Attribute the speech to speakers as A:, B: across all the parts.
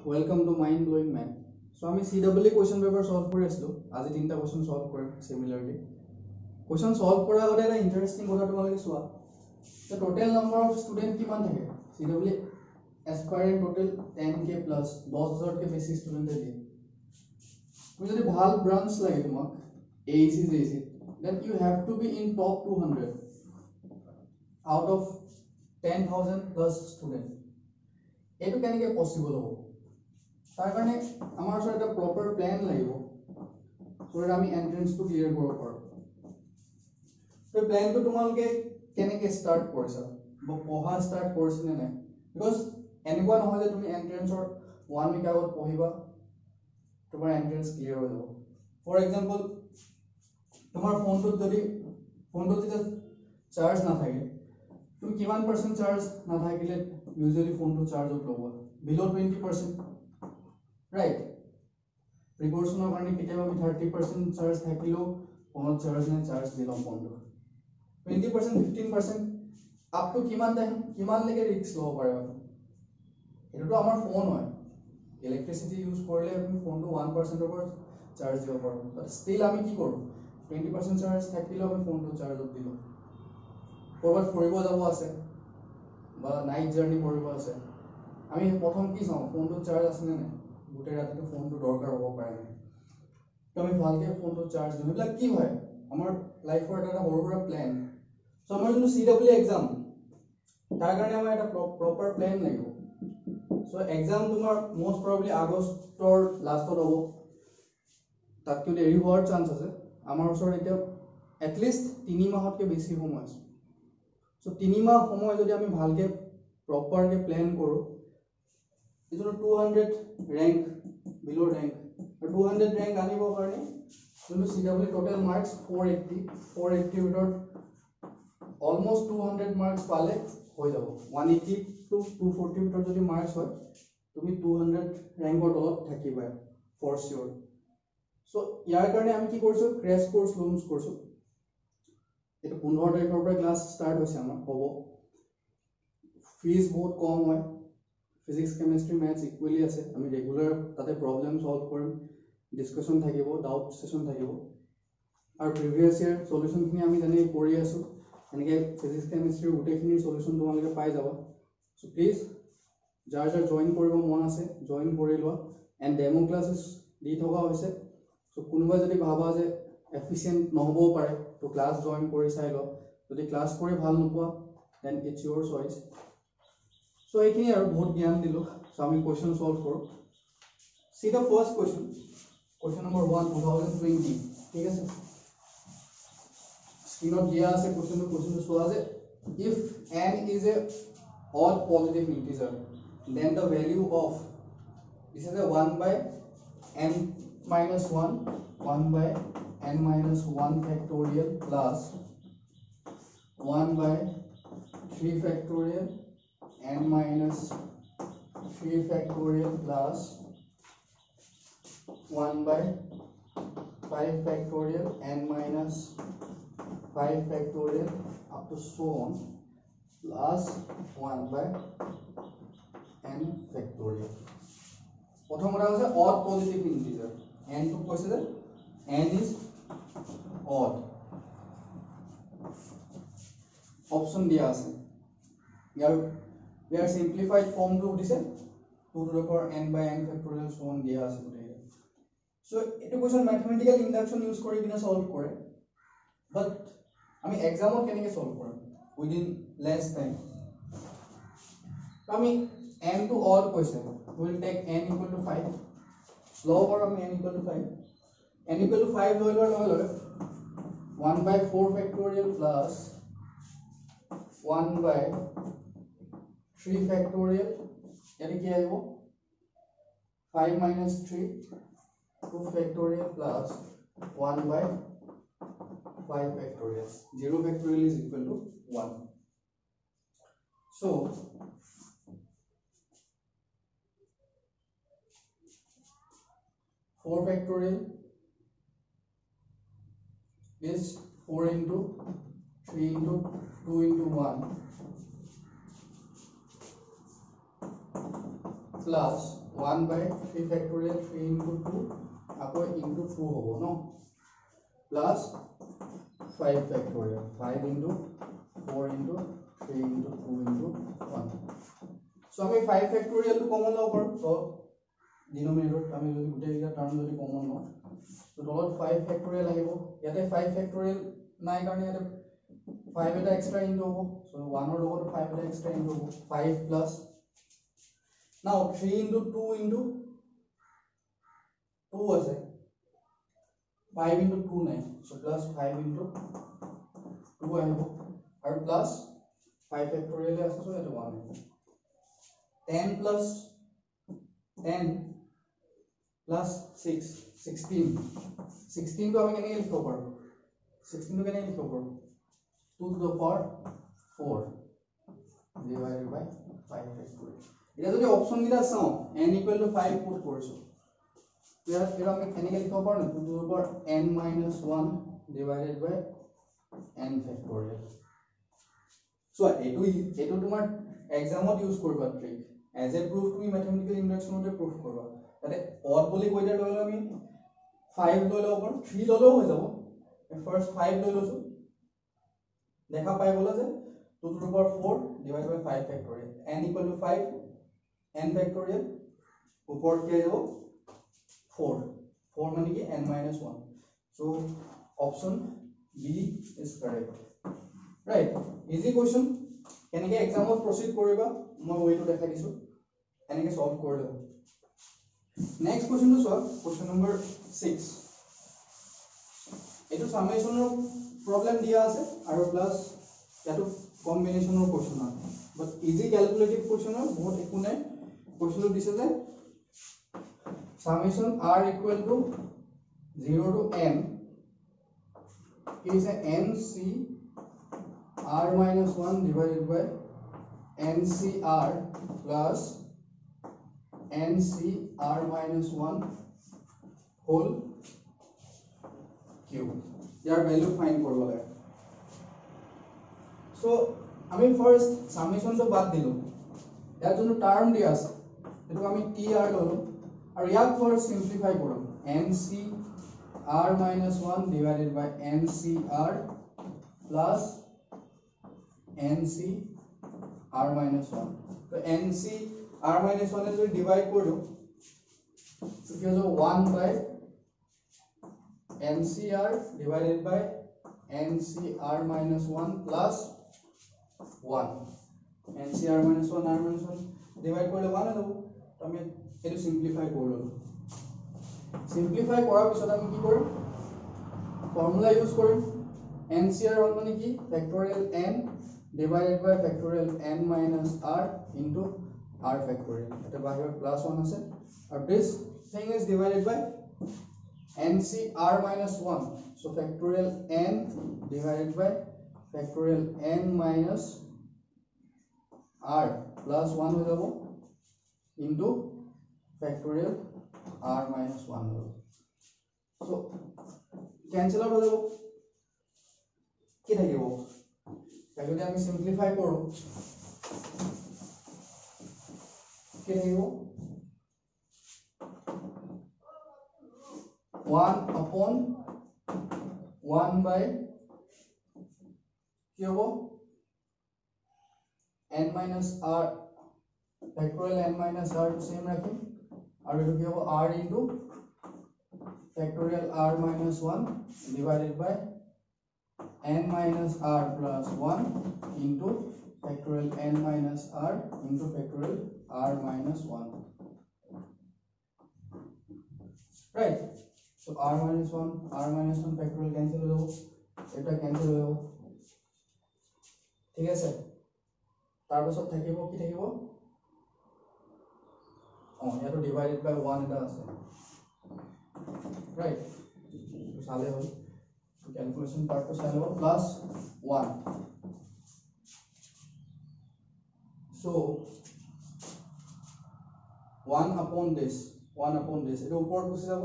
A: welcome to mind blowing men so' আমি C double E question paper solve কৰি আছিলোঁ আজি তিনিটা কুৱেশ্যন চল্ভ কৰিম চিমিলাৰলি কুৱেশ্যন চল্ভ কৰাৰ আগতে এটা ইণ্টাৰেষ্টিং কথা তোমালোকে চোৱা যে টোটেল নম্বৰ অফ ষ্টুডেণ্ট কিমান থাকে C double E aspiring total ten K plus দহ হাজাৰতকৈ বেছি ষ্টুডেণ্টে দিয়ে তুমি যদি ভাল ব্ৰাঞ্চ লাগে তোমাক A E C J E C then you have to be in top two hundred out of ten thousand plus student এইটো কেনেকৈ পচিবল হ'ব তাৰ কাৰণে আমাৰ ওচৰত এটা প্ৰপাৰ প্লেন লাগিব চ' আমি এণ্ট্ৰেঞ্চটো ক্লিয়াৰ কৰিব পাৰোঁ। ত' প্লেনটো তোমালোকে কেনেকৈ ষ্টাৰ্ট কৰিছা? পঢ়া ষ্টাৰ্ট কৰিছেনে নাই? বিকজ এনেকুৱা নহয় যে তুমি এণ্ট্ৰেঞ্চৰ ওৱান উইক আগত পঢ়িবা তোমাৰ এণ্ট্ৰেঞ্চ ক্লিয়াৰ হৈ যাব। ফৰ এক্সাম্পল তোমাৰ ফোনটোত যদি ফোনটোত যেতিয়া চাৰ্জ নাথাকে তুমি কিমান পাৰ্চেণ্ট চাৰ্জ নাথাকিলে ইউজুৱেলি ফোনটো চাৰ্জত লগোৱা বিল' টুৱেণ্টি পাৰ্চেণ্ট ৰাইট প্ৰিকশ্যনৰ কাৰণে কেতিয়াবা আমি থাৰ্টি পাৰ্চেণ্ট চাৰ্জ থাকিলেও ফোনত চাৰ্জ নাই চাৰ্জ দি লওঁ ফোনটো twenty percent fifteen percent up to কিমান টাইম কিমানলৈকে ৰিস্ক ল'ব পাৰে সেইটোতো আমাৰ ফোন হয় ইলেক্ট্ৰিচিটি ইউজ কৰিলে আমি ফোনটো ওৱান পাৰ্চেণ্টৰ পৰা চাৰ্জ দিব পাৰোঁ ষ্টিল আমি কি কৰোঁ টুৱেণ্টি পাৰ্চেণ্ট চাৰ্জ থাকিলেও আমি ফোনটো চাৰ্জত দি লওঁ ক'ৰবাত ফুৰিব যাব আছে বা নাইট জাৰ্ণি কৰিব আছে আমি প্ৰথম কি চাওঁ ফোনটোত চাৰ্জ আছেনে নাই গোটেই ৰাতিটো ফোনটো দৰকাৰ হ'ব পাৰে। নাই তো আমি ভালকৈ ফোনটোত চাৰ্জ দিওঁ এইবিলাক কি হয়? আমাৰ লাইফৰ এটা এটা সৰু সুৰা প্লেন চ' আমাৰ যোনটো চি ডাব্লিউ এক্সাম তাৰ কাৰণে আমাৰ এটা প্ৰপাৰ প্লেন লাগিব। চ' এক্সাম তোমাৰ মষ্ট প্ৰবলি আগষ্টৰ লাষ্টত হ'ব। তাতকৈ দেৰি হোৱাৰ চান্স আছে। আমাৰ ওচৰত এতিয়া এটলিষ্ট তিনি মাহতকৈ বেছি সময় আছে। চ' তিনিমাহ সময় যদি আমি ভালকৈ প্ৰপাৰকৈ প্লেন কৰোঁ এইটো two hundred rank below' rank আৰু টু হাণ্ড্ৰেড ৰেংক আনিবৰ কাৰণে যোনটো C W total marks for eighty for এইট্টিৰ ভিতৰত অলমষ্ট টু হাণ্ড্ৰেড মাৰ্কছ পালে হৈ যাব ওৱান এইট্টি টু টু ফৰ্টিৰ ভিতৰত যদি মাৰ্কছ হয় তুমি টু হাণ্ড্ৰেড ৰেংকৰ তলত থাকিবাই ফৰ চিয়'ৰ চ' ইয়াৰ কাৰণে আমি কি কৰিছোঁ ক্ৰেছ কৰ্চ লঞ্চ কৰিছোঁ এইটো পোন্ধৰ তাৰিখৰ পৰা ক্লাছ ষ্টাৰ্ট হৈছে আমাৰ হ'ব ফিজ বহুত কম হয় ফিজিক্স কেমেষ্ট্ৰি মেথছ ইকুৱেলি আছে। আমি ৰেগুলাৰ তাতে প্ৰব্লেম চল্ভ কৰিম ডিছকাশ্যন থাকিব ডাউট ছেশ্যন থাকিব। আৰু প্ৰিভিয়াছ ইয়েৰ চলিউশ্যনখিনি আমি যেনেকৈ কৰি আছোঁ এনেকৈ ফিজিক্স কেমেষ্ট্ৰিৰ গোটেইখিনিৰ চলিউশ্যন তোমালোকে পাই যাবা। চ' প্লিজ যাৰ যাৰ জইন কৰিব মন আছে জইন কৰি লোৱা। এণ্ড ডেম' ক্লাছেছ দি থকা হৈছে। চ' কোনোবাই যদি ভাবা যে এফিচিয়েণ্ট নহ'বও পাৰে তো ক্লাছ জইন কৰি চাই লওক যদি ক্লাছ কৰি ভাল নোপোৱা then it's your choice চ' এইখিনি আৰু বহুত জ্ঞান দিলোঁ চ' আমি কুৱেশ্যন চল্ভ কৰোঁ see the first question question number one two thousand twenty ঠিক আছে স্ক্ৰীণত দিয়া আছে কুৱেশ্যনটো কুৱেশ্যনটো চোৱা যে if n is a all positive integer then the value of this is a one by n minus one one by n minus 1 factorial plus 1 by 3 factorial n minus 3 factorial plus 1 by 5 factorial n minus 5 factorial up to so on plus 1 by n factorial প্রথম কথা হৈছে odd positive integer n টো কৈছে যে n is odd option দিয়া আছে ইয়াৰ ইয়াৰ simplified ফৰ্মটো সুধিছে two to the power n by n factorial চন দিয়া আছে গোটেই চ' এইটো কুৱেশ্যন মেথমেটিকেল ইণ্ডাকশ্যন ইউজ কৰি কিনে চল্ভ কৰে। বাট আমি এক্সামত কেনেকৈ চল্ভ কৰিম? উইদিন লেছ টাইম আমি এন টু অল কৈছে। Will take n equal to five ল'ব পাৰোঁ আমি n equal to five n equal to 5 লৈ লোৱাৰ লগে লগে 1 by 4 factorial plus 1 by three factorial এটা কি আসব five minus three two factorial plus one by five factorial zero factorial is equal to one so four factorial is 4 into 3 into 2 into 1 plus one by three factorial three into two আকৌ into two হ'ব ন plus five factorial five into four into three into two into one so' আমি five ফেক্টৰিয়েলটো common ল'ব পাৰোঁ তলত ডিনমিনেটৰত আমি যদি গোটেইকেইটা term যদি কমন লওঁ ত' তলত ফাইভ ফেক্টৰিয়েল আহিব ইয়াতে ফাইভ ফেক্টৰিয়েল নাই কাৰণে ইয়াতে ফাইভ এটা এক্সট্ৰা ইনটু হ'ব চ' ওৱানৰ লগতো ফাইভ এটা এক্সট্ৰা ইনটু হ'ব five plus Now 3 into 2 into 2 was it? 5 into 2 9. So plus 5 into 2 and 2. Or plus 5 factorial as so at 1. 10 plus 10 plus 6. 16. 16 को हमें कहने लिखो पर 16 को कहने लिखो पर 2 to the power 4 divided by 5 factorial. এতিয়া যদি অপশ্যনকেইটা চাওঁ n equal to five put কৰিছোঁ। ইয়াত এইটো আমি কেনেকৈ লিখিব পাৰোঁ two to the power divided by n factorial চোৱা এইটো এইটো তোমাৰ এক্সামত ইউজ কৰিবা ট্ৰিক এজ এ প্ৰুফ তুমি মেথমেটিকেল ইণ্ডাকশ্যনতে প্ৰুফ কৰিবা। তাতে অড বুলি কৈ দিয়া লৈ আমি ফাইভ লৈ ল'ব পাৰোঁ থ্ৰী ল'লেও হৈ যাব। ফাৰ্ষ্ট ফাইভ লৈ লৈছোঁ। দেখা পাই গ'লা যে two to power four divide by five factorial n equal to five n factorial ওপৰত কি আহি যাব ফ'ৰ ফ'ৰ মানে কি? N minus one so' option B is correct right easy question কেনেকৈ এক্সামত প্ৰচিড কৰিবা? মই ৱেটো দেখাই দিছোঁ। এনেকৈ ছল্ভ কৰি ল'বা। নেক্সট কুৱেশ্যনটো চোৱা। কুৱেশ্যন নম্বৰ ছিক্স এইটো চামেশ্যনৰ প্ৰব্লেম দিয়া আছে আৰু প্লাছ ইয়াতো কম্বিনেশ্যনৰ কুৱেশ্যন আছে। বাট ইজি কেলকুলেটিভ কুৱেশ্যনৰ বহুত একো নাই। কুৱেশ্যনটো দিছে যে চামেশ্যন আৰ ইকুৱেল জিৰ' দিছে? N C r divided by n C r plus n C r minus one whole cube year value find কৰিব লাগে। চ' আমি ফাৰ্ষ্ট চামেশ্যনটো বাদ দিলোঁ। ইয়াত যোনটো টাৰ্ম দিয়া আছে সেইটোক আমি টি আৰ ল'লোঁ আৰু ইয়াক ফাৰ্ষ্ট চিম্প্লিফাই কৰোঁ n C r minus one divided by n C r plus n C r minus one তো এন চি আৰ মাইনাছ ওৱানে যদি ডিভাইড কৰি দিওঁ কি হৈ যাব one by NCR divided by NCR minus 1 plus 1. NCR minus 1 R minus 1 divide কৰিলে 1 হৈ যাব তো আমি এইটো চিম্পলিফাই কৰি ল'লোঁ চিম্পলিফাই কৰাৰ পিছত আমি কি কৰিম? ফৰ্মুলা ইউজ কৰিম। এন চি আৰ হ'ল মানে কি? Factorial n divided by factorial n minus r into r factorial ইয়াতে বাহিৰত প্লাছ ওৱান আছে। আৰু this thing is divided by n C r minus one so' factorial n divided by factorial n minus r plus one হৈ যাব। Into factorial r minus 1 হৈ যাব so cancel out হৈ যাব কি থাকিব যদি আমি simplify কৰোঁ কি থাকিব 1 upon 1 by কি হ'ব n minus r factorial n minus r টো same ৰাখিম আৰু এইটো কি হ'ব r into factorial r minus 1 divided by n minus r plus 1 into factorial n minus r into factorial r minus 1 right so r minus 1 r minus 1 factorial cancel হৈ যাব এটা cancel হৈ যাব ঠিক আছে তাৰপিছত থাকিব কি থাকিব অঁ ইয়াতো ডিভাইডেড বাই ওৱান এটা আছে ৰাইট চালে হ'ল কেলকুলেশ্যন পাৰ্টটো চাই ল'ব প্লাছ ওৱান চ' ওৱান আপন দিছ ওৱান আপন দিছ এইটো ওপৰত গুচি যাব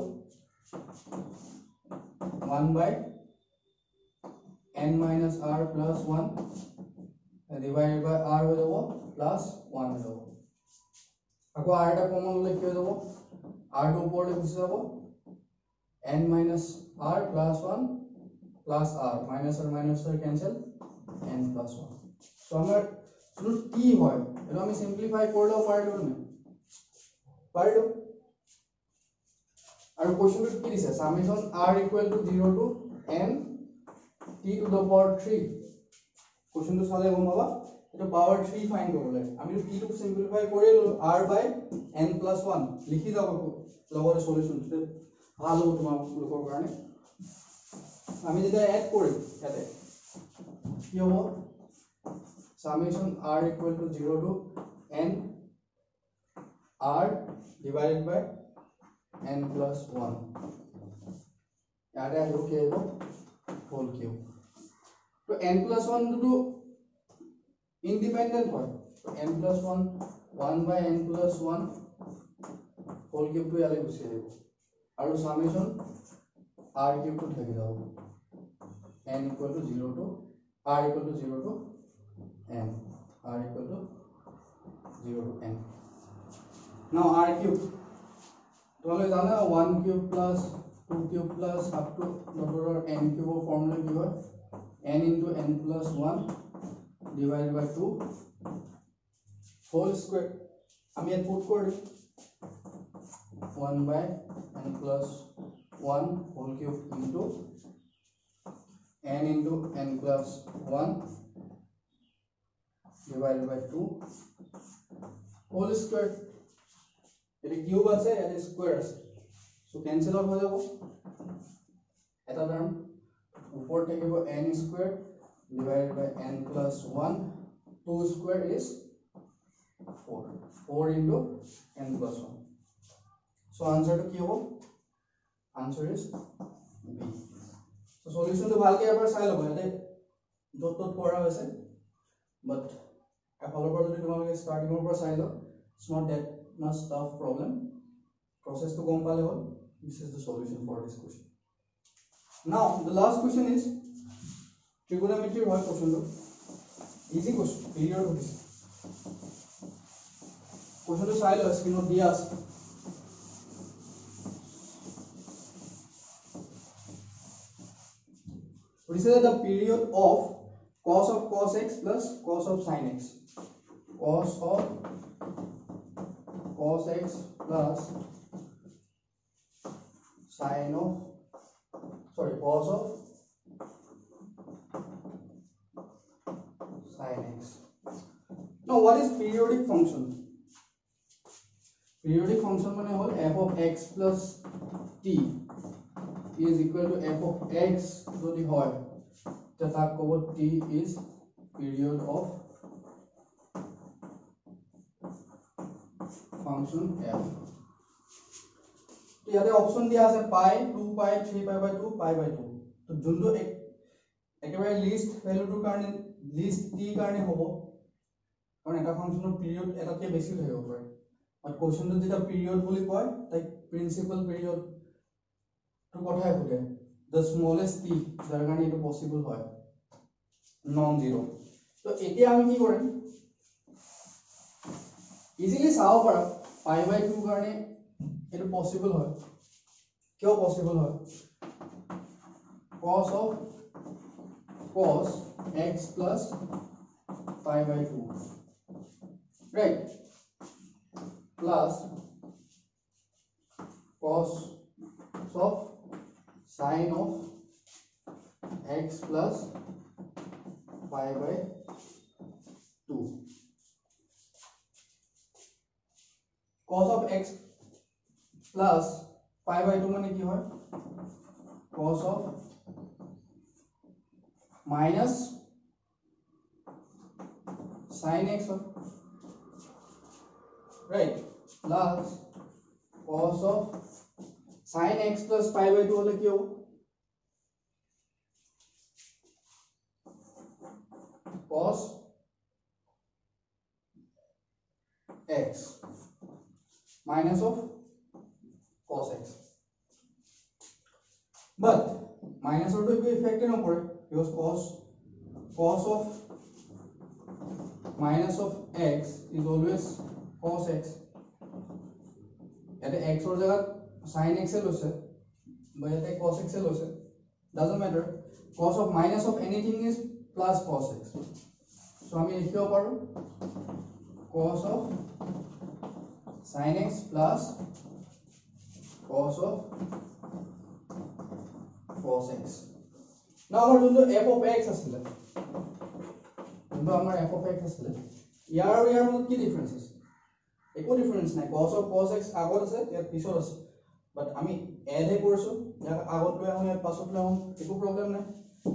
A: one by n minus r plus one divided by r হৈ যাব প্লাছ ওৱান হৈ যাব আকৌ r এটা কমন ল'লে কি হৈ যাব? r টো ওপৰলৈ গুচি যাব। N minus r plus one plus r minus r minus r cancel n plus one so' আমাৰ যোনটো t হয় এইটো আমি চিম্প্লিফাই কৰি ল'ব পাৰিলো নে পাৰিলো আৰু কুৱেশ্যনটোত কি দিছে? Summation r equal to 0 to n t to the power 3 কুৱেশ্যনটো চালে গম পাবা? এইটো পাৱাৰ 3 ফাইন কৰিব লাগে আমি t টো সিম্পলিফাই কৰি ললো r বাই n প্লাছ 1 লিখি যাব লগতে সলিউশন ভাল হ'ব তোমালোকৰ কাৰণে আমি যেতিয়া এড কৰিম ইয়াতে কি হ'ব? Summation r equal to 0 to n r divided by n plus 1 ইয়াতে আহিব কি আহিব হোল কিউব তো n plus 1 টো ইণ্ডিপেণ্ডেণ্ট হয় n plus 1 1 by n plus 1 whole কিউবটো ইয়ালৈ গুচি আহিব আৰু সামেশ্যন r কিউবটো থাকি যাব n equal to 0 to r equal to 0 to n r equal to 0 to n now r cube তোমালোকে জানা one cube plus two cube plus up to ডটৰ n কিউবৰ formula কি হয়? N into n plus one divide by two whole square আমি ইয়াত put কৰি দিম one by n plus one whole cube into n into n plus one divide by two whole square এটি cube আছে এটি square আছে so cancel out হৈ যাব এটা টার্ম উপর থাকিব n square divided by n plus 1 2 square is 4 4 into n plus 1 so আনসারটো কি হ'ব আনসার ইজ বি সো সলিউশনটো ভালকে এবাৰ চাই ল'ব ইয়াতে য'ত ত'ত কৰা হৈছে বাট এফালৰ পৰা যদি তোমালোকে ষ্টাৰ্টিঙৰ পৰা চাই লওঁ it's not that much tough problem. Process to compile level. This is the solution for this question. Now the last question is trigonometry भाई क्वेश्चन तो इजी क्वेश्चन पीरियड हो गया। क्वेश्चन तो साइल है स्क्रीन पर दिया है which is period of cos of cos x plus cos of sin x cos of cos x plus sin of, sorry, cos of what is periodic function periodic function মানে হল f of x plus t is equal to f of x যদি হয় তেতিয়া তাক ক'ব t is period of function f তো ইয়াতে option দিয়া আছে পাই 2 পাই 3 পাই বাই 2 পাই বাই 2 তো যোনটো একেবাৰে লিষ্ট ভ্যালুটোৰ কাৰণে লিষ্ট টি কাৰণে হ'ব কাৰণ এটা ফাংচনৰ পিৰিয়ড এটাতকৈ বেছি থাকিব পাৰে বাট কুৱেশ্যনটোত যেতিয়া পিৰিয়ড বুলি কয় তাইক প্ৰিন্সিপাল পিৰিয়ড টো কথাই সোধে দ্য স্মলেষ্ট টি যাৰ কাৰণে এইটো পচিবল হয়। নন জিৰ' তো এতিয়া আমি কি কৰিম ইজিলি চাব পাৰা। পাই বাই টু কাৰণে এইটো পচিবল হয়। কিয় পচিবল হয়? cos of cos x plus pi by 2 right plus cos of sin of x plus pi by 2 cos of x plus pi by 2 মানে কি হয় cos of minus sin x হয় right plus cos of sin x plus pi by 2 হলে কি হ'ব cos x minus of cos x but minus or to একো effect নপৰে because cos cos of minus of x is always cos x. ইয়াতে এক্সৰ জেগাত sign এক্সে লৈছে বা ইয়াতে কছ এক্সে লৈছে doesn't matter cos of minus of anything is plus cos x so' আমি লিখিব পাৰোঁ cos of sine x plus cos of cos x না আমাৰ যোনটো এফ অফ এক্স আছিলে যোনটো আমাৰ এফ অফ এক্স আছিলে ইয়াৰ আৰু ইয়াৰ মাজত কি ডিফাৰেঞ্চ আছে একো ডিফাৰেঞ্চ নাই কছ অফ কছ এক্স আগত আছে ইয়াত পিছত আছে বাট আমি এডহে কৰিছোঁ ইয়াক আগত লৈ আহোঁ ইয়াত পাছত লৈ আহোঁ একো প্ৰব্লেম নাই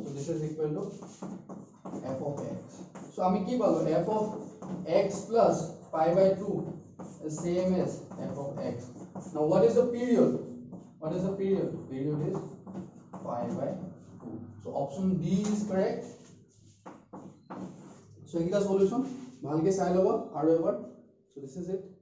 A: so' this is equal to f of x so' আমি কি পালোঁ f of x plus pi by two same as f of x now what is the period what is the period period is pi by 2. So option D is correct. So এইকেইটা solution ভালকে চাই ল'ব আৰু এবাৰ so this is it